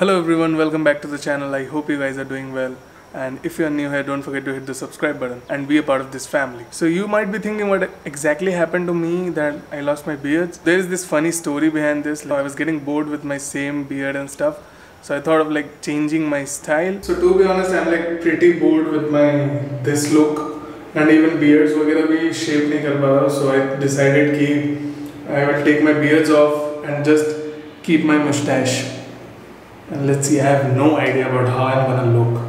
Hello everyone, welcome back to the channel. I hope you guys are doing well. And if you're new here, don't forget to hit the subscribe button and be a part of this family. So you might be thinking what exactly happened to me that I lost my beard. There is this funny story behind this. Like, I was getting bored with my same beard and stuff. So I thought of like changing my style. So to be honest, I'm like pretty bored with my this look and even beards वगैरह भी shape नहीं कर पा रहा. So I decided कि I will take my beards off and just keep my mustache. And let's see, I have no idea about how I'm gonna look.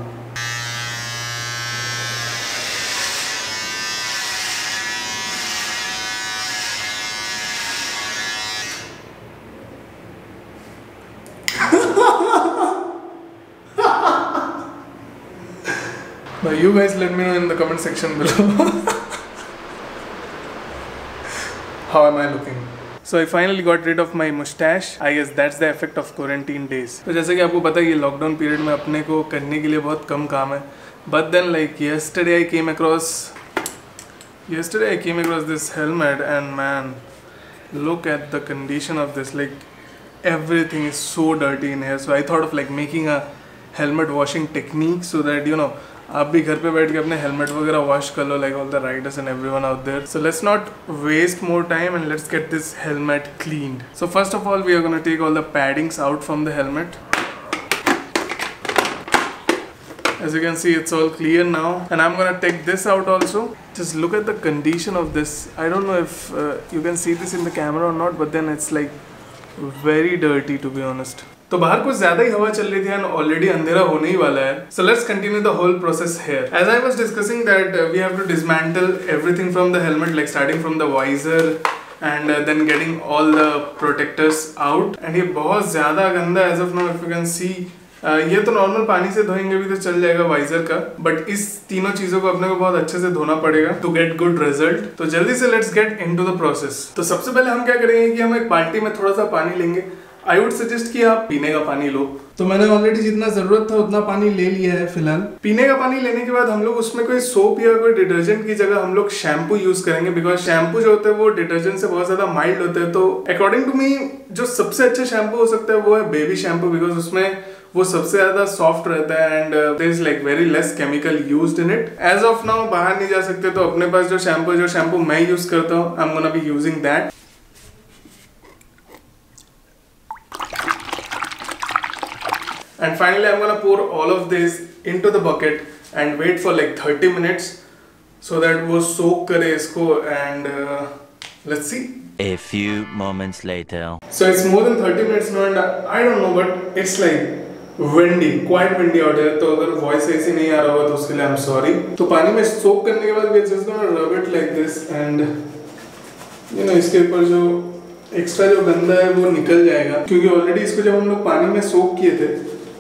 Now you guys let me know in the comment section below. How am I looking? So I finally got rid of my moustache I guess that the effect of quarantine days तो जैसे कि आपको पता है lockdown period में अपने को करने के लिए बहुत कम काम है। But then like yesterday I came across yesterday I came across this helmet and man look at the condition of this like everything is so dirty in here so I thought of like making a helmet washing technique so that you know आप भी घर पे बैठ के अपने helmet वगैरह wash कर लो like all the riders and everyone out there so let's not waste more time and let's get this helmet cleaned so first of all we are gonna take all the paddings out from the helmet as you can see it's all clear now and I'm gonna take this out also just look at the condition of this I don't know if uh, you can see this in the camera or not but then it's like very dirty to be honest तो बाहर कुछ ज़्यादा ही हवा चल रही थी and already अंधेरा होने ही वाला है। So let's continue the whole process here as I was discussing that we have to dismantle everything from the helmet like starting from the visor and then getting all the protectors out and ये बहुत ज़्यादा गंदा as of now if you can see ये तो normal पानी से धोएँगे भी तो चल जाएगा वाइजर का बट इस तीनों चीज़ों को अपने को बहुत अच्छे से धोना पड़ेगा टू गेट गुड रिज़ल्ट तो जल्दी से let's get into the process तो सबसे पहले हम क्या करेंगे कि हम एक बाल्टी में थोड़ा सा पानी लेंगे। आई वुड सजेस्ट कि आप पीने का पानी लो। तो मैंने ऑलरेडी जितना ज़रूरत था उतना पानी ले लिया है फ़िलहाल। पीने का पानी लेने के बाद हम लोग उसमें कोई सोप या कोई डिटर्जेंट की जगह हम लोग शैम्पू यूज़ करेंगे बिकॉज़ शैम्पू जो होता है वो डिटर्जेंट से बहुत ज़्यादा माइल्ड होते हैं। तो अकॉर्डिंग टू मी जो सबसे अच्छा शैम्पू हो सकता है वो है बेबी शैम्पू बिकॉज़ उसमें वो सबसे ज़्यादा सॉफ्ट रहता है and there is like very less chemical use in it as of now बाहर नहीं जा सकते तो अपने पास जो शैम्पू जो शैम्पू मैं यूज़ करता हूँ I am gonna be using that and finally I'm gonna pour all of this into the bucket and wait for like 30 minutes so that वो soak करे इसको and uh, let's see A few moments later. so it's more than 30 minutes now and I don't know but it's like windy quite windy out here तो अगर voice ऐसी नहीं आ रहा होगा तो उसके लिए I'm sorry तो पानी में soak करने के बाद we're just gonna rub it like this and you know इसके ऊपर जो एक्स्ट्रा जो गंदा है वो निकल जाएगा। क्योंकि ऑलरेडी इसको जब हम लोग पानी में सोक किए थे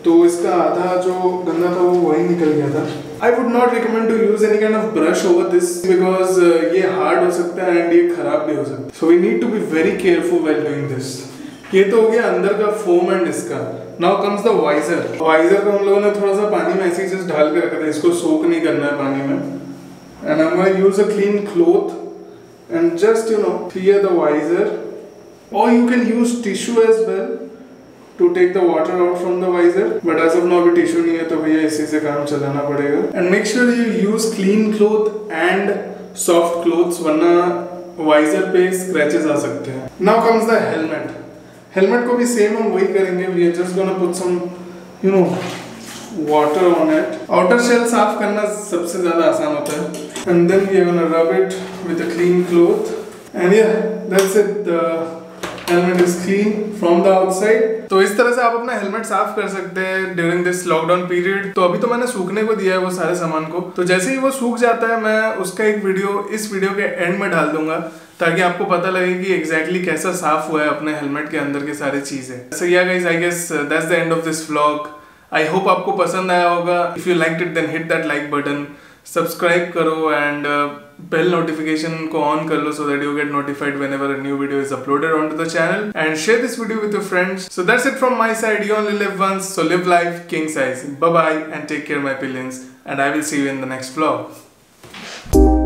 तो इसका आधा जो गंदा था वो वही निकल गया था। I would not recommend to use any kind of brush over this because ये हार्ड हो सकता है एंड ये खराब भी हो सकता है। So we need to be very careful while doing this ये तो हो गया अंदर का फोम एंड इसका। Now comes the visor visor को हम लोगों ने थोड़ा सा पानी में ऐसे जस्ट ढाल के रखा था, इसको सोक नहीं करना है पानी में। And I use a clean cloth and just you know clear the visor or you can use tissue as well to take the water out from the visor but as of now अभी tissue नहीं है तो भैया इसी से काम चलाना पड़ेगा and make sure you use clean cloth and soft clothes वरना visor पे scratches आ सकते हैं now comes the helmet helmet को भी same हम वही करेंगे we are just gonna put some you know water on it outer shell साफ़ करना सबसे ज़्यादा आसान होता है then we are gonna rub it with a clean cloth and yeah that's it the helmet is clean from the outside तो इस तरह से आप अपना हेलमेट साफ़ कर सकते हैं ड्यूरिंग दिस लॉकडाउन पीरियड तो अभी तो मैंने सूखने को दिया है वो सारे सामान को। तो जैसे ही वो सूख जाता है, मैं उसका एक वीडियो इस वीडियो के एंड में डाल दूँगा, ताकि आपको पता लगे कि एग्जैक्टली exactly कैसा साफ़ हुआ है अपने हेलमेट के अंदर के सारे चीज़ें। So yeah guys I guess that's the end of this vlog I hope आपको पसंद आया होगा। If you like it then hit that like button subscribe करो and bell notification ko on kar lo so that you get notified whenever a new video is uploaded onto the channel and share this video with your friends. So that's it from my side. You only live once so live life king size. Bye bye and take care my pillions and I will see you in the next vlog.